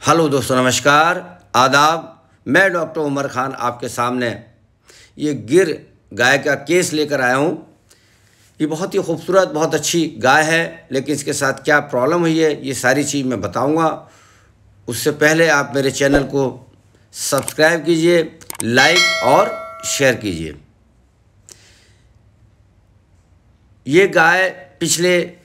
Hello दोस्तों, नमस्कार। आदाब। मैं डॉक्टर उमर खान आपके सामने ये गिर गाय का केस लेकर आया हूँ। ये बहुत ही खूबसूरत, बहुत अच्छी गाय है, लेकिन इसके साथ क्या प्रॉब्लम हुई है, ये सारी चीज़ मैं बताऊँगा। उससे पहले आप मेरे चैनल को सब्सक्राइब कीजिए, लाइक और शेयर कीजिए। ये गाय पिछले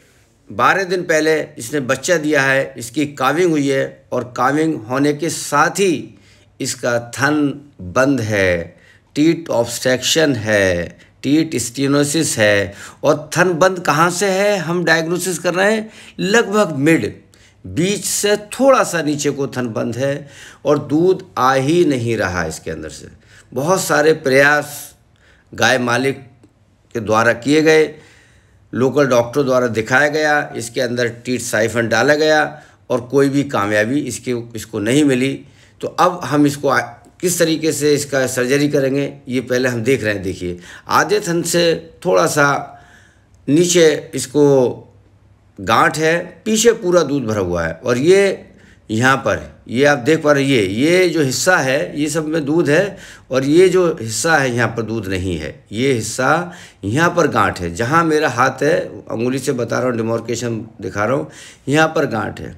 बारह दिन पहले इसने बच्चा दिया है, इसकी काविंग हुई है और काविंग होने के साथ ही इसका थन बंद है। टीट ऑब्स्ट्रैक्शन है, टीट स्टीनोसिस है और थन बंद कहाँ से है, हम डायग्नोसिस कर रहे हैं लगभग मिड, बीच से थोड़ा सा नीचे को थन बंद है और दूध आ ही नहीं रहा इसके अंदर से। बहुत सारे प्रयास गाय मालिक के द्वारा किए गए लोकल डॉक्टर द्वारा दिखाया गया इसके अंदर टीट साइफन डाला गया और कोई भी कामयाबी इसके इसको नहीं मिली। तो अब हम इसको आ, किस तरीके से इसका सर्जरी करेंगे ये पहले हम देख रहे हैं। देखिए आधे थन से थोड़ा सा नीचे इसको गांठ है पीछे पूरा दूध भरा हुआ है और ये यहाँ पर ये आप देख पा रहे ये ये जो हिस्सा है, ये सब में दूध है और ये जो हिस्सा है यहाँ पर दूध नहीं है। ये हिस्सा यहाँ पर गांठ है। जहाँ मेरा हाथ है, अंगुली से बता रहा हूँ, डिमोर्केशन दिखा रहा हूँ, यहाँ पर गांठ है।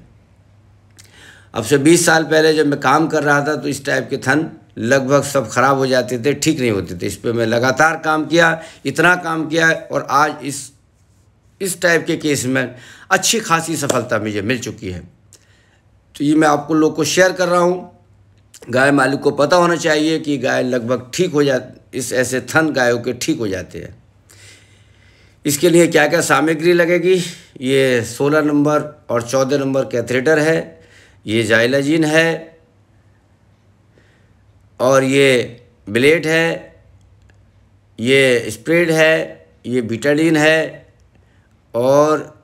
अब से 20 साल पहले जब मैं काम कर रहा था तो इस टाइप के थन लगभग सब खराब हो जाते थे, ठीक नहीं होते थे। इस पर मैं लगातार काम किया, इतना काम किया और आज इस इस टाइप के केस में अच्छी खासी सफलता मुझे मिल चुकी है। तो ये मैं आपको लोग को शेयर कर रहा हूँ। गाय मालिक को पता होना चाहिए कि गाय लगभग ठीक हो जा, इस ऐसे थन गायों के ठीक हो जाते हैं। इसके लिए क्या क्या सामग्री लगेगी? ये सोलह नंबर और चौदह नंबर कैथरेटर है, ये जाइलाजीन है, और ये ब्लेड है, ये स्प्रेड है, ये बिटाडीन है, और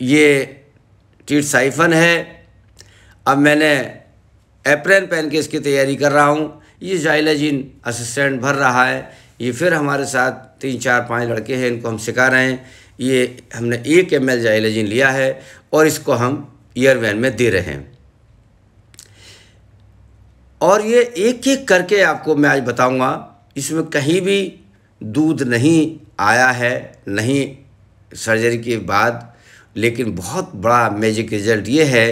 ये टीट साइफन है। अब मैंने अप्रैन पहन के इसकी तैयारी कर रहा हूँ। ये जाइलाजीन असिस्टेंट भर रहा है। ये फिर हमारे साथ तीन, चार, पाँच लड़के हैं, इनको हम सिखा रहे हैं। ये हमने एक एम एल जाइलाजीन लिया है और इसको हम ईयर वैन में दे रहे हैं। और ये एक एक करके आपको मैं आज बताऊँगा, इसमें कहीं भी दूध नहीं आया है, नहीं सर्जरी के बाद लेकिन बहुत बड़ा मैजिक रिज़ल्ट ये है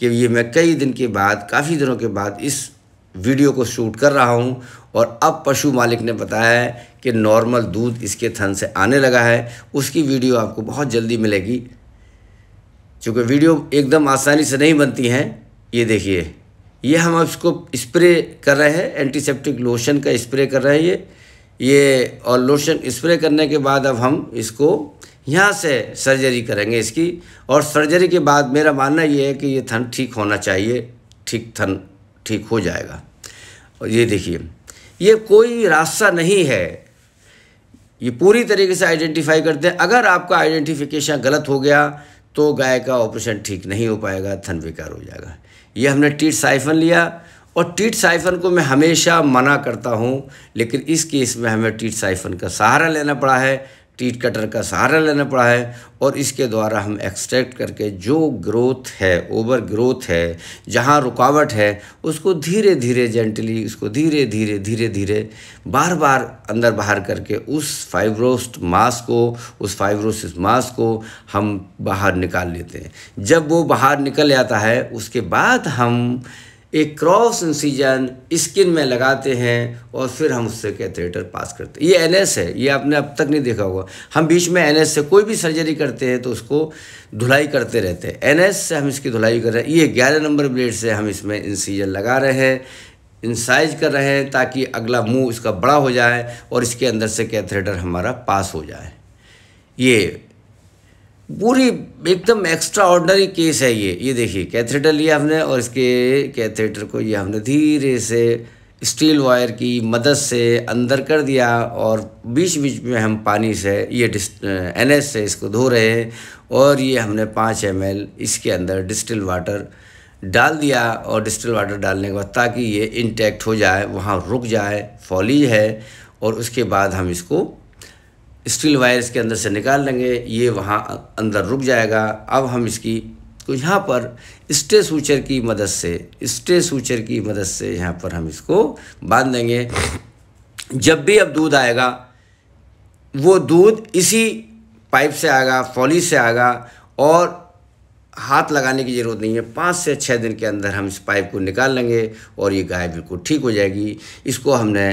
कि ये मैं कई दिन के बाद, काफ़ी दिनों के बाद इस वीडियो को शूट कर रहा हूँ और अब पशु मालिक ने बताया है कि नॉर्मल दूध इसके थन से आने लगा है। उसकी वीडियो आपको बहुत जल्दी मिलेगी। चूँकि वीडियो एकदम आसानी से नहीं बनती हैं, ये देखिए। ये हम इसको स्प्रे कर रहे हैं एंटीसेप्टिक लोशन का स्प्रे कर रहे हैं ये। ये और लोशन स्प्रे करने के बाद अब हम इसको यहाँ से सर्जरी करेंगे इसकी। और सर्जरी के बाद मेरा मानना ये है कि ये थन ठीक होना चाहिए, ठीक थन ठीक हो जाएगा। और ये देखिए, ये कोई रास्ता नहीं है। ये पूरी तरीके से आइडेंटिफाई करते हैं। अगर आपका आइडेंटिफिकेशन गलत हो गया तो गाय का ऑपरेशन ठीक नहीं हो पाएगा, थन बेकार हो जाएगा। ये हमने टीट साइफन लिया। और टीट साइफन को मैं हमेशा मना करता हूँ, लेकिन इस केस में हमें टीट साइफन का सहारा लेना पड़ा है। टीट कटर का सहारा लेना पड़ा है और इसके द्वारा हम एक्सट्रैक्ट करके जो ग्रोथ है ओवर ग्रोथ है, जहाँ रुकावट है, उसको धीरे धीरे जेंटली उसको धीरे धीरे धीरे धीरे बार बार अंदर बाहर करके उस फाइब्रोस्ट मास को, उस फाइब्रोसिस मास को हम बाहर निकाल लेते हैं। जब वो बाहर निकल जाता है, उसके बाद हम एक क्रॉस इंसीजन स्किन में लगाते हैं और फिर हम उससे कैथेटर पास करते हैं। ये एनएस है, ये आपने अब तक नहीं देखा होगा। हम बीच में एनएस से कोई भी सर्जरी करते हैं तो उसको धुलाई करते रहते हैं। एनएस से हम इसकी धुलाई कर रहे हैं। ये ग्यारह नंबर ब्लेड से हम इसमें इंसीजन लगा रहे हैं इंसाइज कर रहे हैं ताकि अगला मुँह इसका बड़ा हो जाए और इसके अंदर से कैथेटर हमारा पास हो जाए। ये पूरी एकदम एक्स्ट्रा ऑर्डनरी केस है ये। ये देखिए कैथेटर लिया हमने और इसके कैथेटर को ये हमने धीरे से स्टील वायर की मदद से अंदर कर दिया और बीच बीच में हम पानी से ये एन एस से इसको धो रहे हैं और ये हमने पाँच एम इसके अंदर डिस्टिल वाटर डाल दिया और डिस्टिल वाटर डालने के बाद ताकि ये इंटैक्ट हो जाए, वहाँ रुक जाए फॉलीज है और उसके बाद हम इसको स्टील वायर इसके अंदर से निकाल लेंगे ये वहाँ अंदर रुक जाएगा। अब हम इसकी इसको यहाँ पर स्टे सूचर की मदद से स्टे सूचर की मदद से यहाँ पर हम इसको बाँध देंगे। जब भी अब दूध आएगा, वो दूध इसी पाइप से आएगा, फॉली से आएगा, और हाथ लगाने की ज़रूरत नहीं है। पाँच से छः दिन के अंदर हम इस पाइप को निकाल लेंगे और ये गाय बिल्कुल ठीक हो जाएगी। इसको हमने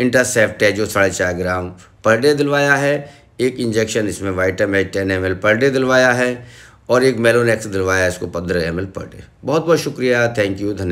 इंटरसेप्ट है, जो साढ़े चार ग्राम पर डे दिलवाया है। एक इंजेक्शन इसमें वाइटम है, टेन एम पर डे दिलवाया है और एक मेलोनेक्स दिलवाया है, इसको पंद्रह एम पर डे। बहुत बहुत शुक्रिया, थैंक यू, धन्यवाद।